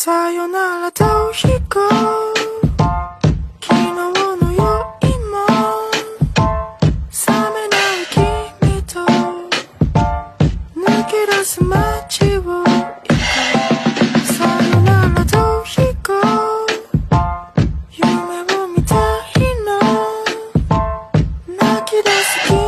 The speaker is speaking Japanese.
さよならと引こう。昨日の酔いも冷めない君と。泣き出す街をさよならと引こう。夢を見た日の。泣き出す君。